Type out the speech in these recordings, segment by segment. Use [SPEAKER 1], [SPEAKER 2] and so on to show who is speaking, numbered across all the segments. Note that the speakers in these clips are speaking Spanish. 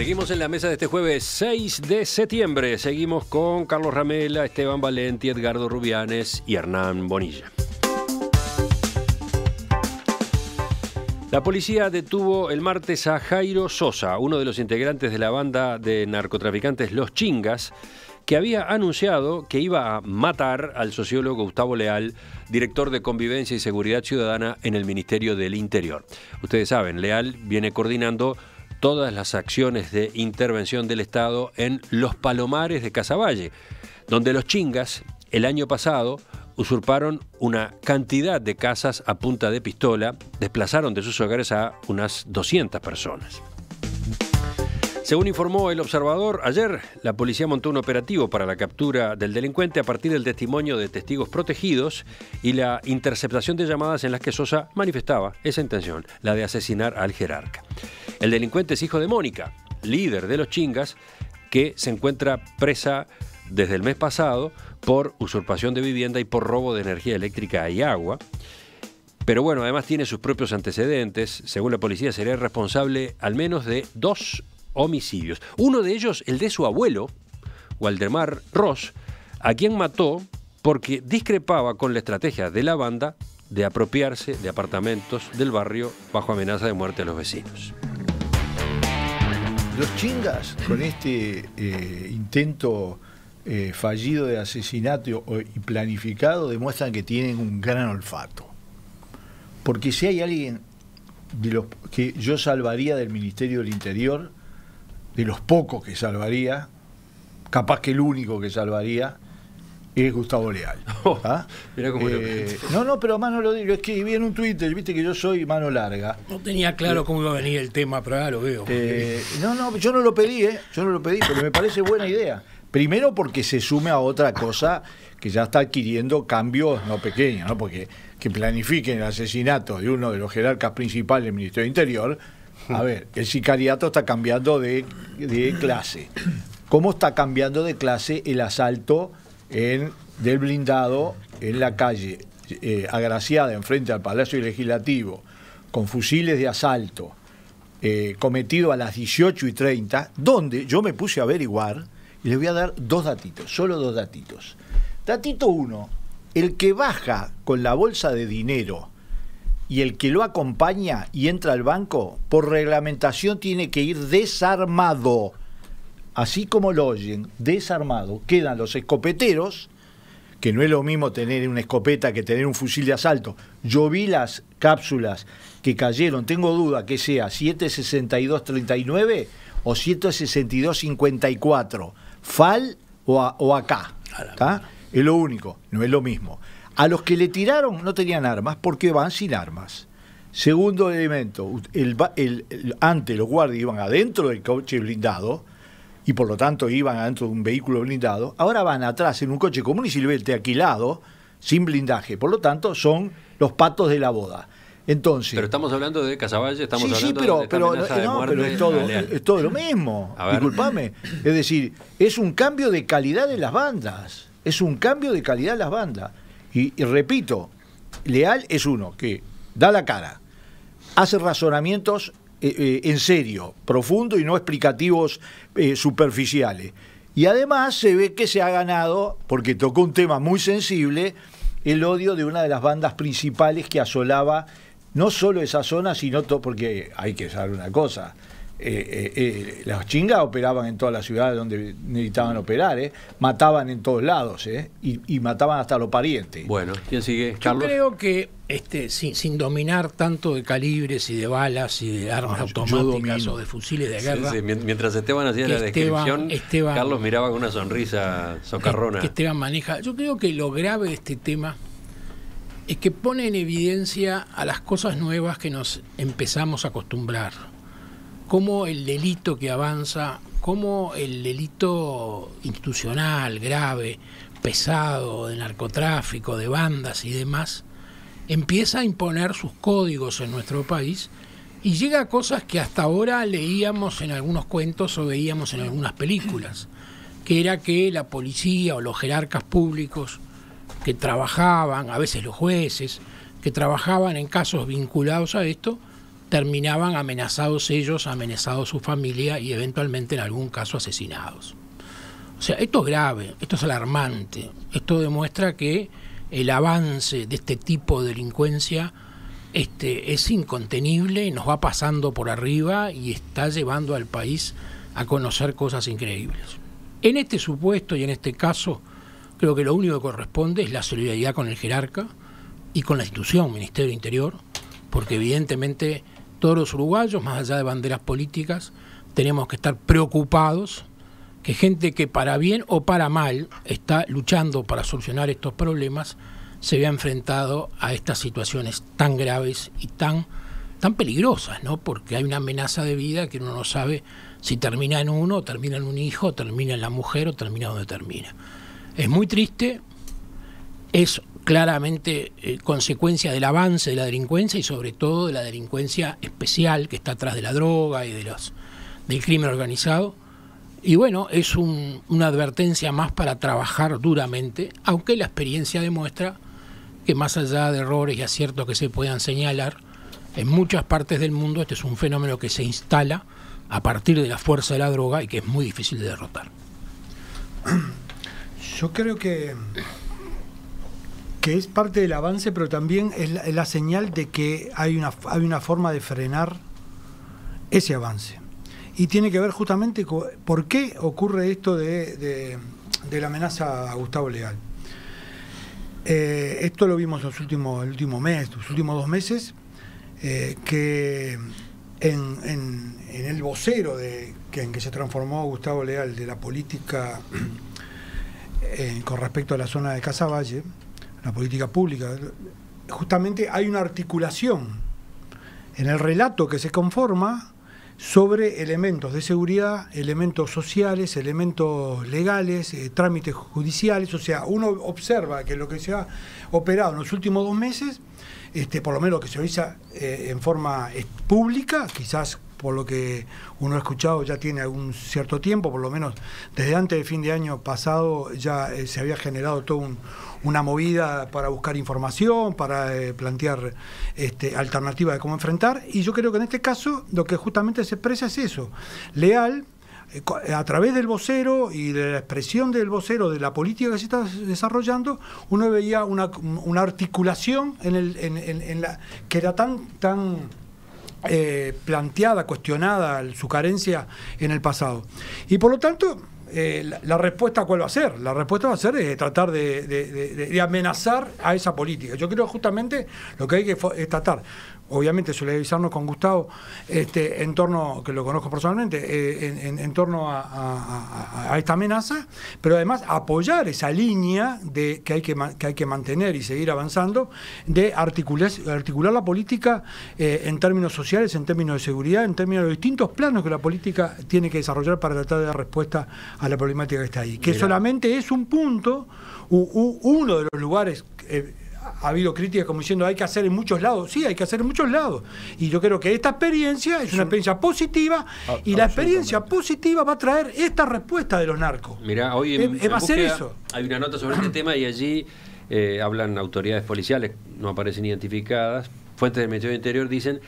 [SPEAKER 1] Seguimos en la mesa de este jueves 6 de septiembre. Seguimos con Carlos Ramela, Esteban Valenti, Edgardo Rubianes y Hernán Bonilla. La policía detuvo el martes a Jairo Sosa, uno de los integrantes de la banda de narcotraficantes Los Chingas, que había anunciado que iba a matar al sociólogo Gustavo Leal, director de Convivencia y Seguridad Ciudadana en el Ministerio del Interior. Ustedes saben, Leal viene coordinando todas las acciones de intervención del Estado en los palomares de Casaballe, donde los chingas el año pasado usurparon una cantidad de casas a punta de pistola, desplazaron de sus hogares a unas 200 personas. Según informó el observador, ayer la policía montó un operativo para la captura del delincuente a partir del testimonio de testigos protegidos y la interceptación de llamadas en las que Sosa manifestaba esa intención, la de asesinar al jerarca. El delincuente es hijo de Mónica, líder de los chingas, que se encuentra presa desde el mes pasado por usurpación de vivienda y por robo de energía eléctrica y agua. Pero bueno, además tiene sus propios antecedentes. Según la policía, sería responsable al menos de dos homicidios. Uno de ellos, el de su abuelo, Waldemar Ross, a quien mató porque discrepaba con la estrategia de la banda de apropiarse de apartamentos del barrio bajo amenaza de muerte a los vecinos.
[SPEAKER 2] Los chingas, con este eh, intento eh, fallido de asesinato y planificado, demuestran que tienen un gran olfato. Porque si hay alguien que yo salvaría del Ministerio del Interior, de los pocos que salvaría, capaz que el único que salvaría, es Gustavo Leal. ¿ah? Eh, no, no, pero mano lo digo, es que vi en un Twitter, viste que yo soy mano larga.
[SPEAKER 3] No tenía claro cómo iba a venir el tema, pero ahora lo veo.
[SPEAKER 2] Eh, no, no, yo no lo pedí, ¿eh? Yo no lo pedí, pero me parece buena idea. Primero porque se sume a otra cosa que ya está adquiriendo cambios no pequeños, ¿no? Porque que planifiquen el asesinato de uno de los jerarcas principales del Ministerio de Interior, a ver, el sicariato está cambiando de, clase. ¿Cómo está cambiando de clase el asalto en, del blindado en la calle eh, agraciada enfrente al Palacio Legislativo con fusiles de asalto eh, cometido a las 18 y 30, donde yo me puse a averiguar y les voy a dar dos datitos, solo dos datitos. Datito uno, el que baja con la bolsa de dinero y el que lo acompaña y entra al banco, por reglamentación tiene que ir desarmado. Así como lo oyen, desarmado. Quedan los escopeteros, que no es lo mismo tener una escopeta que tener un fusil de asalto. Yo vi las cápsulas que cayeron, tengo duda que sea 762-39 o 762-54. FAL o, o acá. Es lo único, no es lo mismo. A los que le tiraron no tenían armas porque van sin armas. Segundo elemento, el, antes los guardias iban adentro del coche blindado y por lo tanto iban adentro de un vehículo blindado. Ahora van atrás en un coche común y silvestre alquilado, sin blindaje. Por lo tanto, son los patos de la boda. Entonces,
[SPEAKER 1] pero estamos hablando de Casaballe, estamos
[SPEAKER 2] sí,
[SPEAKER 1] hablando
[SPEAKER 2] sí, pero,
[SPEAKER 1] de
[SPEAKER 2] pero, no, pero es todo, es todo lo mismo. Disculpame. Es decir, es un cambio de calidad de las bandas. Es un cambio de calidad de las bandas. Y, repito, Leal es uno que da la cara, hace razonamientos eh, eh, en serio, profundos y no explicativos eh, superficiales. Y además se ve que se ha ganado, porque tocó un tema muy sensible, el odio de una de las bandas principales que asolaba no solo esa zona, sino todo, porque hay que saber una cosa, eh, eh, eh, las chingas operaban en todas las ciudades donde necesitaban operar, ¿eh? mataban en todos lados ¿eh? y, mataban hasta los parientes.
[SPEAKER 1] Bueno, ¿quién sigue?
[SPEAKER 3] Carlos. Yo creo que este, sin, dominar tanto de calibres y de balas y de armas automáticas o de fusiles de guerra.
[SPEAKER 1] Mientras Esteban hacía la descripción, Carlos miraba con una sonrisa socarrona.
[SPEAKER 3] Que Esteban maneja. Yo creo que lo grave de este tema es que pone en evidencia a las cosas nuevas que nos empezamos a acostumbrar cómo el delito que avanza, cómo el delito institucional, grave, pesado, de narcotráfico, de bandas y demás, empieza a imponer sus códigos en nuestro país y llega a cosas que hasta ahora leíamos en algunos cuentos o veíamos en algunas películas, que era que la policía o los jerarcas públicos que trabajaban, a veces los jueces, que trabajaban en casos vinculados a esto, terminaban amenazados ellos, amenazados su familia y eventualmente en algún caso asesinados. O sea, esto es grave, esto es alarmante, esto demuestra que el avance de este tipo de delincuencia este, es incontenible, nos va pasando por arriba y está llevando al país a conocer cosas increíbles. En este supuesto y en este caso, creo que lo único que corresponde es la solidaridad con el jerarca y con la institución, Ministerio Interior, porque evidentemente todos los uruguayos, más allá de banderas políticas, tenemos que estar preocupados que gente que para bien o para mal está luchando para solucionar estos problemas se vea enfrentado a estas situaciones tan graves y tan, tan peligrosas, ¿no? Porque hay una amenaza de vida que uno no sabe si termina en uno, termina en un hijo, termina en la mujer o termina donde termina. Es muy triste, es claramente eh, consecuencia del avance de la delincuencia y sobre todo de la delincuencia especial que está atrás de la droga y de los, del crimen organizado. Y bueno, es una advertencia más para trabajar duramente, aunque la experiencia demuestra que más allá de errores y aciertos que se puedan señalar, en muchas partes del mundo este es un fenómeno que se instala a partir de la fuerza de la droga y que es muy difícil de derrotar.
[SPEAKER 4] Yo creo que, que es parte del avance, pero también es la, señal de que hay una, hay una forma de frenar ese avance. Y tiene que ver justamente con por qué ocurre esto de, de la amenaza a Gustavo Leal. Eh, esto lo vimos los últimos, el último los últimos dos meses, eh, que en, el vocero de, que, en que se transformó Gustavo Leal de la política eh, con respecto a la zona de Casaballe, la política pública, justamente hay una articulación en el relato que se conforma sobre elementos de seguridad, elementos sociales, elementos legales, eh, trámites judiciales. O sea, uno observa que lo que se ha operado en los últimos dos meses, este, por lo menos lo que se realiza eh, en forma eh, pública, quizás por lo que uno ha escuchado ya tiene algún cierto tiempo, por lo menos desde antes del fin de año pasado ya se había generado todo un, una movida para buscar información, para eh, plantear este, alternativas de cómo enfrentar. Y yo creo que en este caso lo que justamente se expresa es eso. Leal, eh, a través del vocero y de la expresión del vocero, de la política que se está desarrollando, uno veía una, articulación en, el, en, la, que era tan, tan eh, planteada, cuestionada su carencia en el pasado. Y por lo tanto, eh, la, respuesta cuál va a ser? La respuesta va a ser eh, tratar de, amenazar a esa política. Yo creo justamente lo que hay que tratar obviamente solidarizarnos con Gustavo este, en torno, que lo conozco personalmente, eh, en, torno a, esta amenaza, pero además apoyar esa línea de, que, hay que, que hay que mantener y seguir avanzando, de articular, articular la política eh, en términos sociales, en términos de seguridad, en términos de distintos planos que la política tiene que desarrollar para tratar de dar respuesta a la problemática que está ahí. Que solamente es un punto, uno de los lugares... Eh, ha habido críticas como diciendo hay que hacer en muchos lados. Sí, hay que hacer en muchos lados. Y yo creo que esta experiencia es una experiencia positiva ah, y la experiencia positiva va a traer esta respuesta de los narcos.
[SPEAKER 1] Mira, hoy en, va a ser eso. hay una nota sobre este tema y allí eh, hablan autoridades policiales, no aparecen identificadas. Fuentes del Ministerio Interior dicen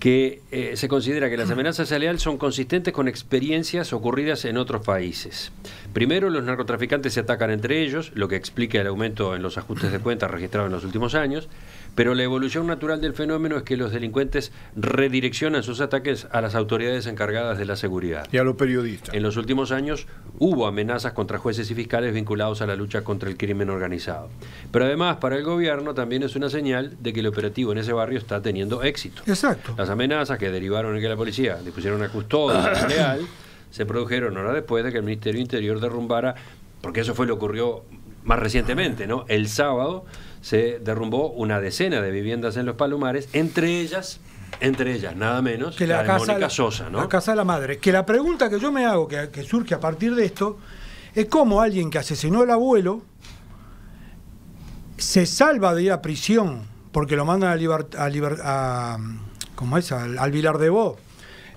[SPEAKER 1] que eh, se considera que las amenazas a Leal son consistentes con experiencias ocurridas en otros países. Primero, los narcotraficantes se atacan entre ellos, lo que explica el aumento en los ajustes de cuentas registrados en los últimos años, pero la evolución natural del fenómeno es que los delincuentes redireccionan sus ataques a las autoridades encargadas de la seguridad.
[SPEAKER 2] Y a los periodistas.
[SPEAKER 1] En los últimos años hubo amenazas contra jueces y fiscales vinculados a la lucha contra el crimen organizado. Pero además, para el gobierno también es una señal de que el operativo en ese barrio está teniendo éxito.
[SPEAKER 4] Exacto.
[SPEAKER 1] Las amenazas que derivaron en que la policía dispusieron a custodia leal se produjeron horas después de que el Ministerio Interior derrumbara, porque eso fue lo que ocurrió más recientemente, ¿no? El sábado se derrumbó una decena de viviendas en los Palomares, entre ellas entre ellas, nada menos
[SPEAKER 4] que la, casa, de Sosa, ¿no? La casa de la madre. Que la pregunta que yo me hago, que, surge a partir de esto, es cómo alguien que asesinó al abuelo se salva de ir a prisión porque lo mandan a, liber, a, es? al, Vilar de Bo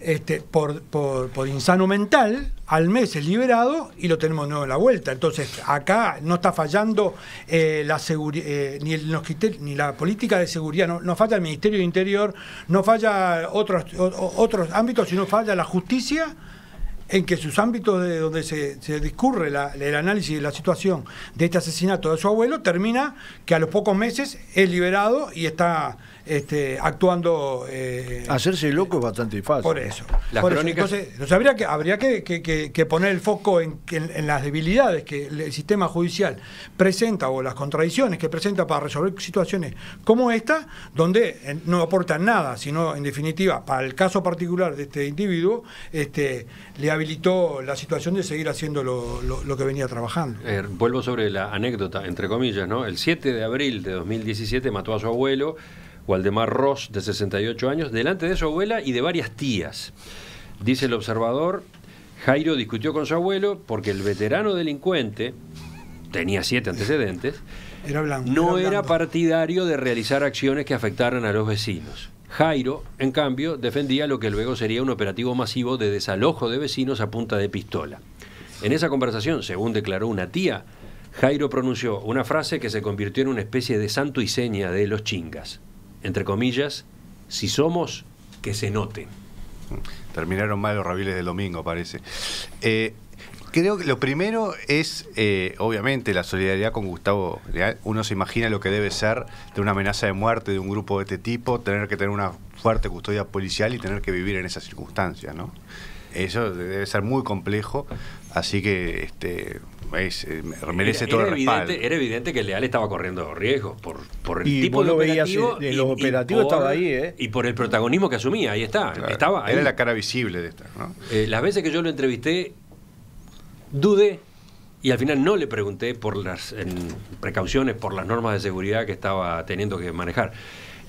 [SPEAKER 4] este, por, por, por, insano mental, al mes es liberado y lo tenemos nuevo en la vuelta. Entonces, acá no está fallando eh, la eh, ni, el, ni la política de seguridad, no, no, falla el Ministerio de Interior, no falla otros, otros ámbitos, sino falla la justicia en que sus ámbitos de donde se, se discurre el análisis de la situación de este asesinato de su abuelo termina que a los pocos meses es liberado y está este, actuando.
[SPEAKER 2] Eh, Hacerse loco es bastante fácil.
[SPEAKER 4] Por eso. Entonces, habría que, habría que, poner el foco en, las debilidades que el sistema judicial presenta o las contradicciones que presenta para resolver situaciones como esta, donde eh, no aportan nada, sino en definitiva, para el caso particular de este individuo, este, le habilitó la situación de seguir haciendo lo, que venía trabajando.
[SPEAKER 1] Eh, vuelvo sobre la anécdota, entre comillas, ¿no? El 7 de abril de 2017 mató a su abuelo. Waldemar Ross, de 68 años, delante de su abuela y de varias tías. Dice el observador, Jairo discutió con su abuelo porque el veterano delincuente, tenía siete antecedentes, no era, partidario de realizar acciones que afectaran a los vecinos. Jairo, en cambio, defendía lo que luego sería un operativo masivo de desalojo de vecinos a punta de pistola. En esa conversación, según declaró una tía, Jairo pronunció una frase que se convirtió en una especie de santo y seña de los chingas entre comillas, si somos, que se note.
[SPEAKER 5] Terminaron mal los rabiles del domingo, parece. Eh, creo que lo primero es, eh, obviamente, la solidaridad con Gustavo Uno se imagina lo que debe ser de una amenaza de muerte de un grupo de este tipo, tener que tener una fuerte custodia policial y tener que vivir en esas circunstancias, ¿no? Eso debe ser muy complejo, así que este, eh, merece todo el
[SPEAKER 1] evidente, Era evidente que Leal estaba corriendo riesgos por, por el tipo de operativo.
[SPEAKER 2] en los operativos estaba ahí, ¿eh?
[SPEAKER 1] Y por el protagonismo que asumía, ahí está. estaba
[SPEAKER 5] Era la cara visible de esta.
[SPEAKER 1] Eh, las veces que yo lo entrevisté, dudé y al final no le pregunté por las precauciones, por las normas de seguridad que estaba teniendo que manejar.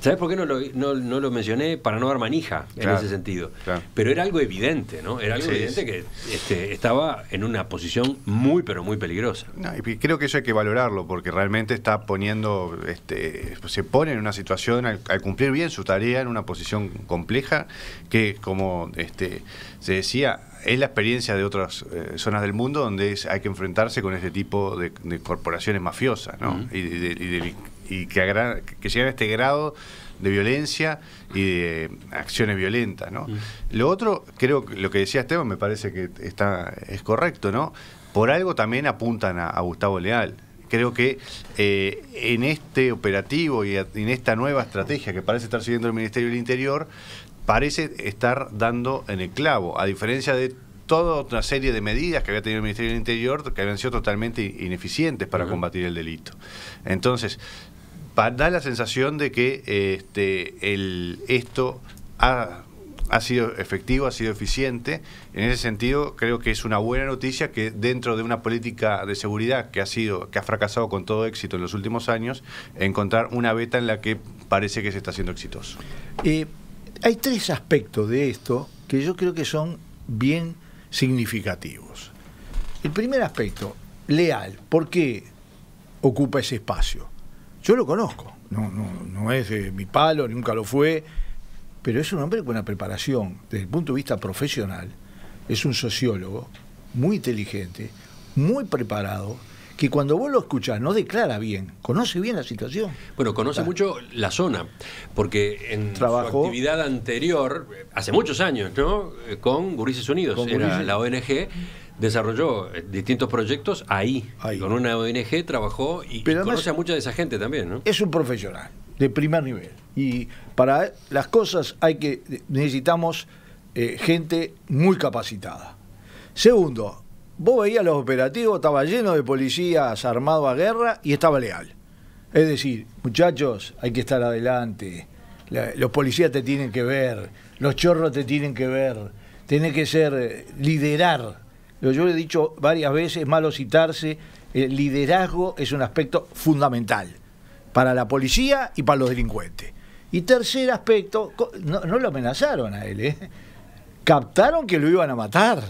[SPEAKER 1] ¿Sabes por qué no lo, no, lo, mencioné? Para no dar manija en ese sentido. Pero era algo evidente, ¿no? Era algo evidente que este, estaba en una posición muy, pero muy peligrosa.
[SPEAKER 5] y creo que eso hay que valorarlo, porque realmente está poniendo, este, se pone en una situación, al, cumplir bien su tarea, en una posición compleja, que como este, se decía, es la experiencia de otras eh, zonas del mundo donde hay que enfrentarse con este tipo de, corporaciones mafiosas, ¿no? y, de, y que, que llegan a este grado de violencia y de acciones violentas, ¿no? Lo otro, creo que lo que decía Esteban me parece que está es correcto, ¿no? Por algo también apuntan a, Gustavo Leal. Creo que eh, en este operativo y en esta nueva estrategia que parece estar siguiendo el Ministerio del Interior, parece estar dando en el clavo, a diferencia de toda otra serie de medidas que había tenido el Ministerio del Interior que habían sido totalmente ineficientes para combatir el delito. Entonces, da la sensación de que este, el, esto ha, sido efectivo, ha sido eficiente. En ese sentido, creo que es una buena noticia que dentro de una política de seguridad que ha sido, que ha fracasado con todo éxito en los últimos años, encontrar una beta en la que parece que se está siendo exitoso.
[SPEAKER 2] Eh, hay tres aspectos de esto que yo creo que son bien significativos. El primer aspecto, leal. ¿Por qué ocupa ese espacio? Yo lo conozco, no, no, no es de mi palo, nunca lo fue, pero es un hombre con una preparación desde el punto de vista profesional. Es un sociólogo muy inteligente, muy preparado, que cuando vos lo escuchás no declara bien, conoce bien la situación.
[SPEAKER 1] Bueno, conoce mucho la zona, porque en su actividad anterior, hace muchos años, ¿no? Con Gurises Unidos, era la ONG desarrolló eh, distintos proyectos ahí, con una ONG, trabajó y, conoce a mucha de esa gente también, ¿no?
[SPEAKER 2] Es un profesional de primer nivel y para las cosas hay que necesitamos eh, gente muy capacitada. Segundo, vos veías los operativos, estaba lleno de policías armados a guerra y estaba leal. Es decir, muchachos, hay que estar adelante. los policías te tienen que ver, los chorros te tienen que ver, tiene que ser eh, liderar yo he dicho varias veces, malo citarse, el liderazgo es un aspecto fundamental para la policía y para los delincuentes. Y tercer aspecto, no, lo amenazaron a él, ¿eh? captaron que lo iban a matar.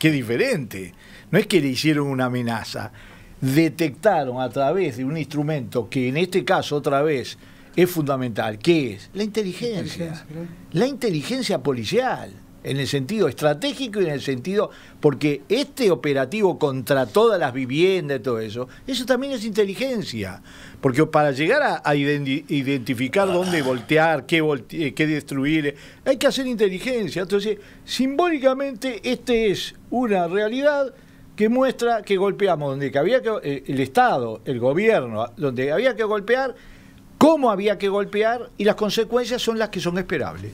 [SPEAKER 2] Qué diferente. No es que le hicieron una amenaza, detectaron a través de un instrumento que en este caso otra vez es fundamental, que es la inteligencia, la inteligencia policial. En el sentido estratégico y en el sentido, porque este operativo contra todas las viviendas y todo eso, eso también es inteligencia, porque para llegar a, a identi- identificar dónde voltear, qué, volte- qué destruir, hay que hacer inteligencia. Entonces, simbólicamente, este es una realidad que muestra que golpeamos donde que había que, eh, el Estado, el gobierno, donde había que golpear, cómo había que golpear y las consecuencias son las que son esperables.